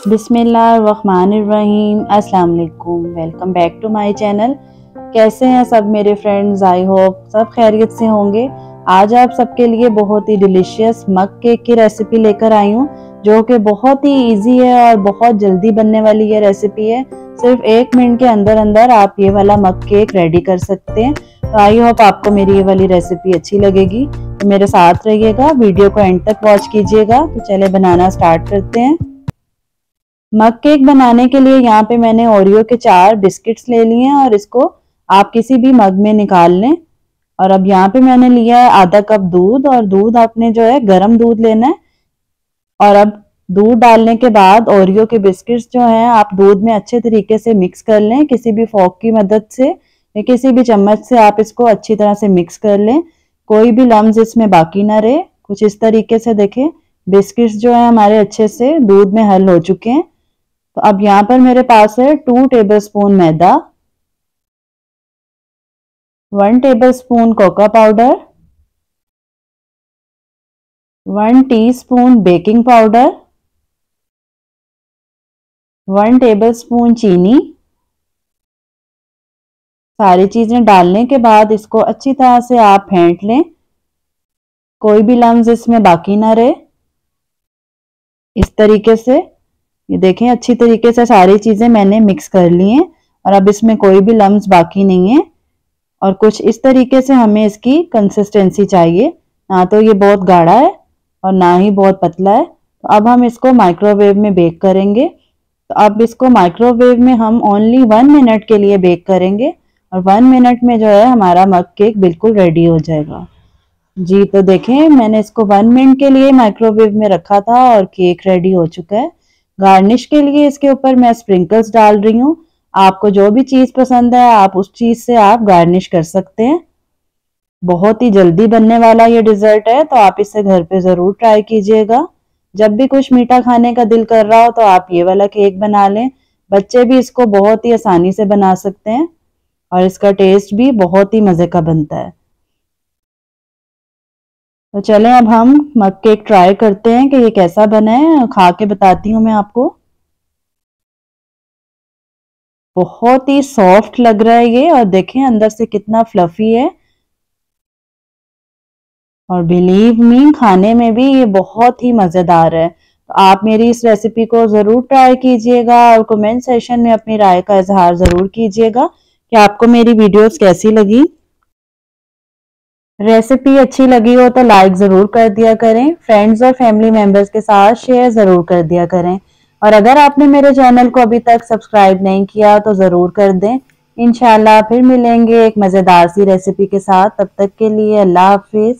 बिसमीम अस्सलाम वालेकुम बैक टू माय चैनल कैसे हैं सब मेरे फ्रेंड्स आई होप सब खैरियत से होंगे। आज आप सबके लिए बहुत ही डिलीशियस मग केक की रेसिपी लेकर आई हूँ, जो कि बहुत ही इजी है और बहुत जल्दी बनने वाली ये रेसिपी है। सिर्फ़ एक मिनट के अंदर अंदर आप ये वाला मग केक रेडी कर सकते हैं। तो आई होप आपको मेरी ये वाली रेसिपी अच्छी लगेगी। तो मेरे साथ रहिएगा, वीडियो को एंड तक वॉच कीजिएगा। तो चले बनाना स्टार्ट करते हैं। मग केक बनाने के लिए यहाँ पे मैंने ओरियो के चार बिस्किट्स ले लिए हैं और इसको आप किसी भी मग में निकाल लें। और अब यहाँ पे मैंने लिया है आधा कप दूध और दूध आपने जो है गर्म दूध लेना है। और अब दूध डालने के बाद ओरियो के बिस्किट्स जो हैं, आप दूध में अच्छे तरीके से मिक्स कर लें, किसी भी फॉक की मदद से या किसी भी चम्मच से आप इसको अच्छी तरह से मिक्स कर लें। कोई भी लम्ब इसमें बाकी ना रहे। कुछ इस तरीके से देखें, बिस्किट्स जो है हमारे अच्छे से दूध में हल हो चुके हैं। तो अब यहाँ पर मेरे पास है टू टेबल स्पून मैदा one tablespoon cocoa powder one teaspoon baking powder one tablespoon चीनी। सारी चीज़ें डालने के बाद इसको अच्छी तरह से आप फेंट लें। कोई भी लम्ब इसमें बाकी ना रहे। इस तरीके से ये देखें, अच्छी तरीके से सारी चीज़ें मैंने मिक्स कर ली हैं और अब इसमें कोई भी लम्ब बाकी नहीं है। और कुछ इस तरीके से हमें इसकी कंसिस्टेंसी चाहिए। ना तो ये बहुत गाढ़ा है और ना ही बहुत पतला है। तो अब हम इसको माइक्रोवेव में बेक करेंगे। तो अब इसको माइक्रोवेव में हम ओनली वन मिनट के लिए बेक करेंगे और वन मिनट में जो है हमारा मग केक बिल्कुल रेडी हो जाएगा। जी तो देखें, मैंने इसको वन मिनट के लिए माइक्रोवेव में रखा था और केक रेडी हो चुका है। गार्निश के लिए इसके ऊपर मैं स्प्रिंकल्स डाल रही हूँ। आपको जो भी चीज़ पसंद है, आप उस चीज़ से आप गार्निश कर सकते हैं। बहुत ही जल्दी बनने वाला ये डिज़र्ट है तो आप इसे घर पे ज़रूर ट्राई कीजिएगा। जब भी कुछ मीठा खाने का दिल कर रहा हो तो आप ये वाला केक बना लें। बच्चे भी इसको बहुत ही आसानी से बना सकते हैं, और इसका टेस्ट भी बहुत ही मज़े का बनता है। तो चलें, अब हम मग केक ट्राई करते हैं कि ये कैसा बना है। खा के बताती हूँ मैं आपको। बहुत ही सॉफ्ट लग रहा है ये और देखें अंदर से कितना फ्लफी है। और बिलीव मी खाने में भी ये बहुत ही मज़ेदार है। तो आप मेरी इस रेसिपी को ज़रूर ट्राई कीजिएगा और कमेंट सेशन में अपनी राय का इजहार ज़रूर कीजिएगा कि आपको मेरी वीडियोस कैसी लगी। रेसिपी अच्छी लगी हो तो लाइक ज़रूर कर दिया करें। फ्रेंड्स और फैमिली मेंबर्स के साथ शेयर ज़रूर कर दिया करें। और अगर आपने मेरे चैनल को अभी तक सब्सक्राइब नहीं किया तो ज़रूर कर दें। इनशाला फिर मिलेंगे एक मज़ेदार सी रेसिपी के साथ। तब तक के लिए अल्लाह हाफिज़।